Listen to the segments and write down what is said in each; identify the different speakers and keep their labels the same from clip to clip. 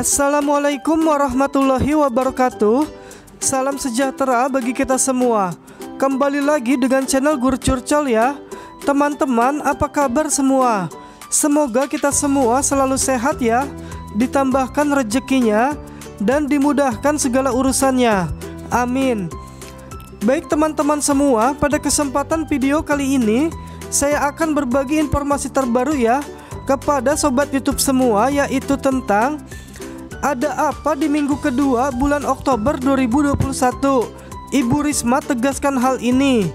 Speaker 1: Assalamualaikum warahmatullahi wabarakatuh. Salam sejahtera bagi kita semua. Kembali lagi dengan channel Guru Curcol ya. Teman-teman apa kabar semua? Semoga kita semua selalu sehat ya. Ditambahkan rezekinya Dan dimudahkan segala urusannya. Amin. Baik teman-teman semua Pada kesempatan video kali ini Saya akan berbagi informasi terbaru ya Kepada sobat youtube semua Yaitu tentang ada apa di minggu kedua bulan Oktober 2021? Ibu Risma tegaskan hal ini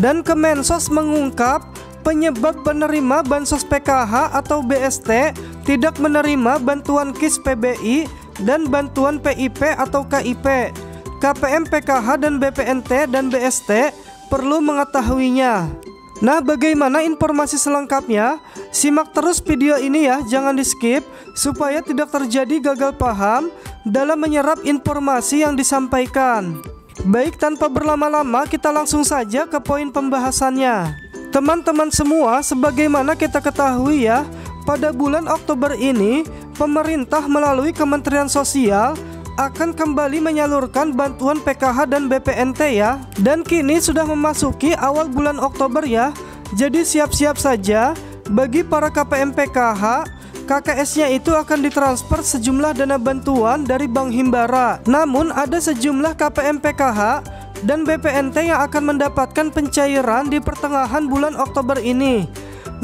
Speaker 1: dan Kemensos mengungkap penyebab penerima bansos PKH atau BST tidak menerima bantuan KIS PBI dan bantuan PIP atau KIP. KPM PKH dan BPNT dan BST perlu mengetahuinya. Nah, bagaimana informasi selengkapnya? Simak terus video ini ya, jangan di-skip supaya tidak terjadi gagal paham dalam menyerap informasi yang disampaikan. Baik, tanpa berlama-lama, kita langsung saja ke poin pembahasannya. Teman-teman semua, sebagaimana kita ketahui ya, pada bulan Oktober ini, pemerintah melalui Kementerian Sosial akan kembali menyalurkan bantuan PKH dan BPNT ya. Dan kini sudah memasuki awal bulan Oktober ya. Jadi siap-siap saja bagi para KPM PKH KKS-nya itu akan ditransfer sejumlah dana bantuan dari Bank Himbara. Namun ada sejumlah KPM PKH dan BPNT yang akan mendapatkan pencairan di pertengahan bulan Oktober ini.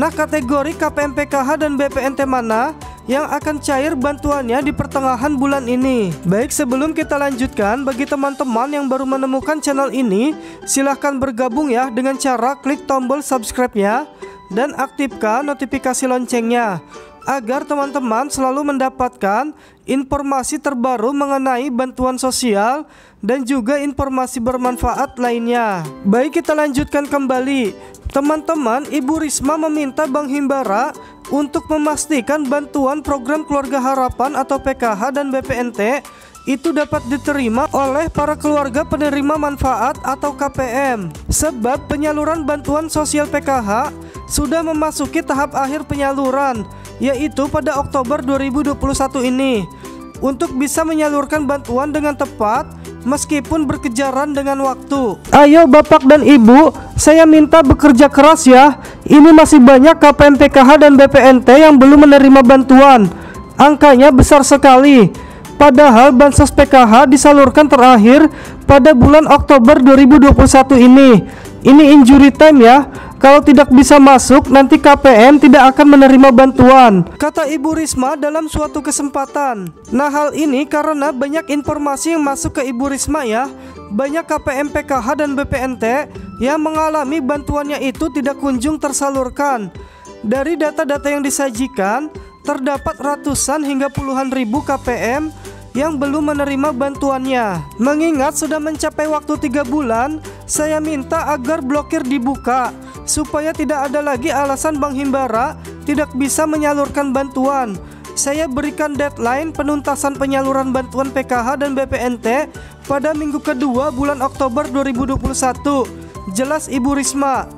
Speaker 1: Nah, kategori KPM PKH dan BPNT mana yang akan cair bantuannya di pertengahan bulan ini. Baik, sebelum kita lanjutkan, bagi teman-teman yang baru menemukan channel ini, silahkan bergabung ya dengan cara klik tombol subscribe-nya dan aktifkan notifikasi loncengnya agar teman-teman selalu mendapatkan informasi terbaru mengenai bantuan sosial dan juga informasi bermanfaat lainnya. Baik, kita lanjutkan kembali. Teman-teman, Ibu Risma meminta Bank Himbara untuk memastikan bantuan program Keluarga Harapan atau PKH dan BPNT itu dapat diterima oleh para keluarga penerima manfaat atau KPM sebab penyaluran bantuan sosial PKH sudah memasuki tahap akhir penyaluran yaitu pada Oktober 2021 ini. Untuk bisa menyalurkan bantuan dengan tepat meskipun berkejaran dengan waktu. Ayo Bapak dan Ibu, saya minta bekerja keras ya. Ini masih banyak KPM PKH dan BPNT yang belum menerima bantuan. Angkanya besar sekali. Padahal bansos PKH disalurkan terakhir pada bulan Oktober 2021 ini. Ini injury time ya. Kalau tidak bisa masuk, nanti KPM tidak akan menerima bantuan. Kata Ibu Risma dalam suatu kesempatan. Nah hal ini karena banyak informasi yang masuk ke Ibu Risma ya. Banyak KPM PKH dan BPNT yang mengalami bantuannya itu tidak kunjung tersalurkan. Dari data-data yang disajikan, terdapat ratusan hingga puluhan ribu KPM yang belum menerima bantuannya. Mengingat sudah mencapai waktu tiga bulan, saya minta agar blokir dibuka supaya tidak ada lagi alasan Bank Himbara tidak bisa menyalurkan bantuan. Saya berikan deadline penuntasan penyaluran bantuan PKH dan BPNT pada minggu kedua bulan Oktober 2021. Jelas Ibu Risma.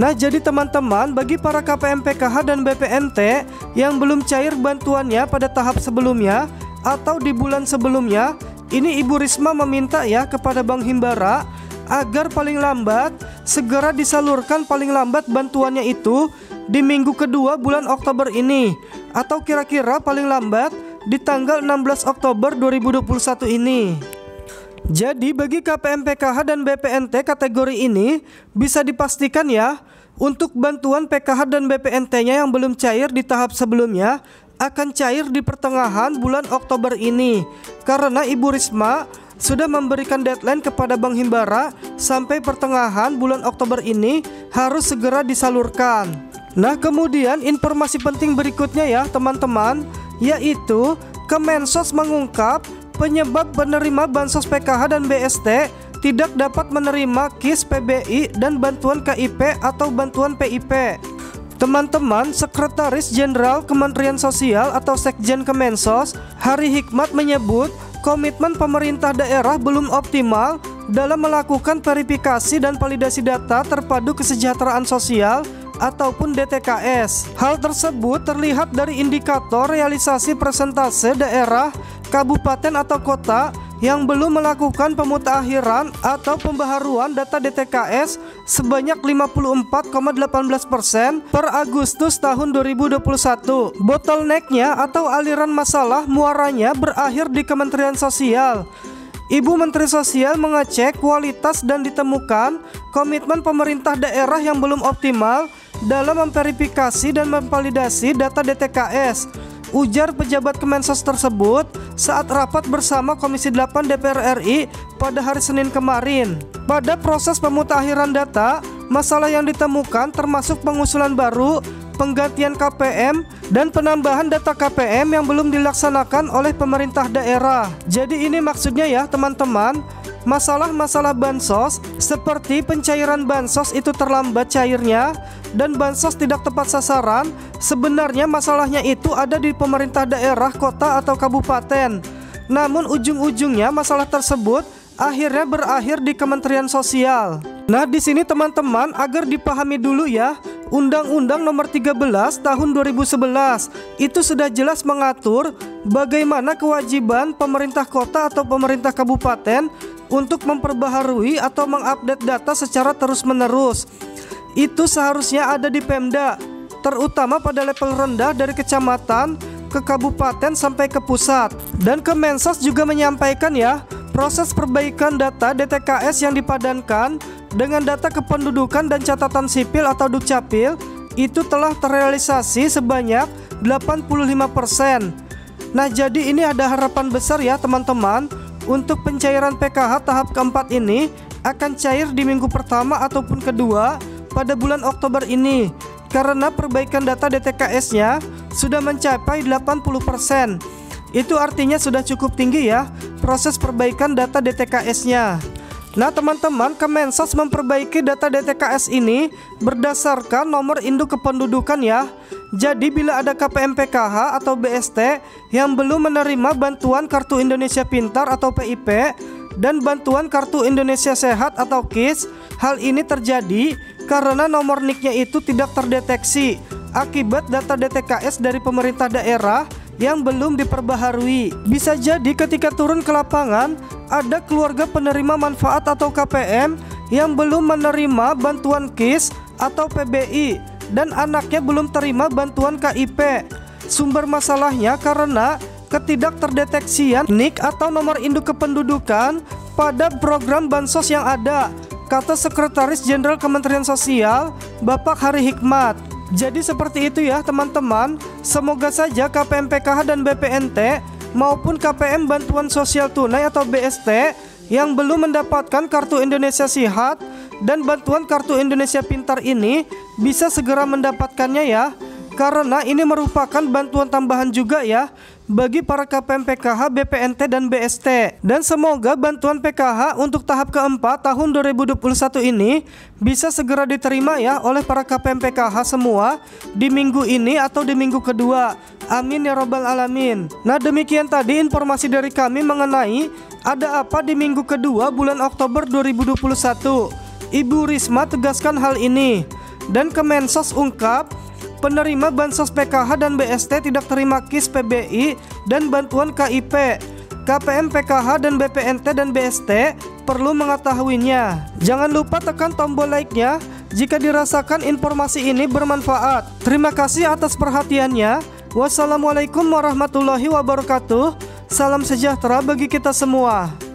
Speaker 1: Nah jadi teman-teman bagi para KPM PKH dan BPNT yang belum cair bantuannya pada tahap sebelumnya atau di bulan sebelumnya, ini Ibu Risma meminta ya kepada Bank Himbara agar paling lambat segera disalurkan paling lambat bantuannya itu di minggu kedua bulan Oktober ini atau kira-kira paling lambat di tanggal 16 Oktober 2021 ini. Jadi bagi KPM PKH dan BPNT kategori ini bisa dipastikan ya untuk bantuan PKH dan BPNT-nya yang belum cair di tahap sebelumnya akan cair di pertengahan bulan Oktober ini karena Ibu Risma sudah memberikan deadline kepada Bank Himbara sampai pertengahan bulan Oktober ini harus segera disalurkan. Nah, kemudian informasi penting berikutnya ya, teman-teman, yaitu Kemensos mengungkap penyebab penerima bansos PKH dan BST tidak dapat menerima KIS PBI dan bantuan KIP atau bantuan PIP. Teman-teman, Sekretaris Jenderal Kementerian Sosial atau Sekjen Kemensos, Hari Hikmat menyebut komitmen pemerintah daerah belum optimal dalam melakukan verifikasi dan validasi data terpadu kesejahteraan sosial ataupun DTKS. Hal tersebut terlihat dari indikator realisasi persentase daerah, kabupaten atau kota yang belum melakukan pemutakhiran atau pembaharuan data DTKS sebanyak 54,18% per Agustus tahun 2021. Bottlenecknya atau aliran masalah muaranya berakhir di Kementerian Sosial. Ibu Menteri Sosial mengecek kualitas dan ditemukan komitmen pemerintah daerah yang belum optimal dalam memverifikasi dan memvalidasi data DTKS. Ujar pejabat Kemensos tersebut saat rapat bersama Komisi 8 DPR RI pada hari Senin kemarin. Pada proses pemutakhiran data, masalah yang ditemukan termasuk pengusulan baru penggantian KPM, dan penambahan data KPM yang belum dilaksanakan oleh pemerintah daerah. Jadi ini maksudnya ya teman-teman, masalah-masalah bansos seperti pencairan bansos itu terlambat cairnya dan bansos tidak tepat sasaran, sebenarnya masalahnya itu ada di pemerintah daerah, kota atau kabupaten. Namun ujung-ujungnya masalah tersebut akhirnya berakhir di Kementerian Sosial. Nah, di sini teman-teman agar dipahami dulu ya, Undang-Undang Nomor 13 Tahun 2011 itu sudah jelas mengatur bagaimana kewajiban pemerintah kota atau pemerintah kabupaten untuk memperbaharui atau mengupdate data secara terus-menerus. Itu seharusnya ada di Pemda, terutama pada level rendah dari kecamatan ke kabupaten sampai ke pusat. Dan Kemensos juga menyampaikan ya, proses perbaikan data DTKS yang dipadankan dengan data kependudukan dan catatan sipil atau Dukcapil itu telah terrealisasi sebanyak 85%. Nah, jadi ini ada harapan besar ya teman-teman untuk pencairan PKH tahap keempat ini akan cair di minggu pertama ataupun kedua pada bulan Oktober ini karena perbaikan data DTKS-nya sudah mencapai 80%. Itu artinya sudah cukup tinggi ya proses perbaikan data DTKS-nya. Nah teman-teman Kemensos memperbaiki data DTKS ini berdasarkan nomor induk kependudukan ya Jadi bila ada KPM PKH atau BST yang belum menerima bantuan Kartu Indonesia Pintar atau PIP Dan bantuan Kartu Indonesia Sehat atau KIS Hal ini terjadi karena nomor NIK-nya itu tidak terdeteksi Akibat data DTKS dari pemerintah daerah yang belum diperbaharui. Bisa jadi ketika turun ke lapangan, ada keluarga penerima manfaat atau KPM yang belum menerima bantuan KIS atau PBI dan anaknya belum terima bantuan KIP. Sumber masalahnya karena ketidakterdeteksian NIK atau nomor induk kependudukan pada program bansos yang ada, kata Sekretaris Jenderal Kementerian Sosial, Bapak Hari Hikmat. Jadi seperti itu ya teman-teman. Semoga saja KPM PKH dan BPNT maupun KPM Bantuan Sosial Tunai atau BST yang belum mendapatkan kartu Indonesia Sehat dan bantuan kartu Indonesia Pintar ini bisa segera mendapatkannya ya karena ini merupakan bantuan tambahan juga ya bagi para KPM PKH, BPNT dan BST. Dan semoga bantuan PKH untuk tahap keempat tahun 2021 ini bisa segera diterima ya oleh para KPM PKH semua di minggu ini atau di minggu kedua. Amin ya robbal alamin. Nah demikian tadi informasi dari kami mengenai ada apa di minggu kedua bulan Oktober 2021. Ibu Risma tegaskan hal ini dan Kemensos ungkap Penerima bansos PKH dan BST tidak terima KIS PBI dan bantuan KIP. KPM PKH dan BPNT dan BST perlu mengetahuinya. Jangan lupa tekan tombol like-nya jika dirasakan informasi ini bermanfaat. Terima kasih atas perhatiannya. Wassalamualaikum warahmatullahi wabarakatuh. Salam sejahtera bagi kita semua.